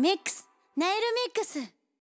ミックス。ネイルミックス。